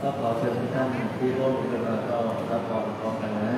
ก็ขอเชิญทุกท่านที่ร่วมกันมาก็รับพรพร้อมกันนะ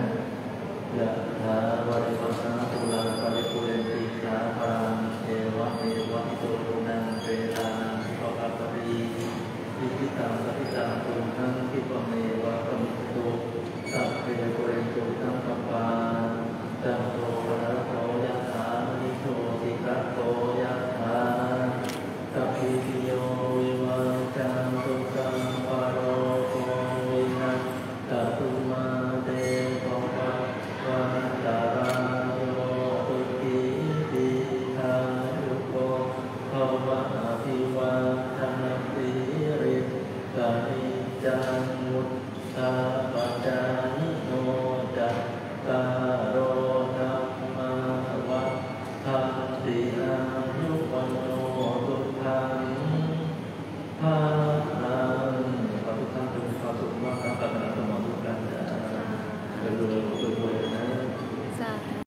uh,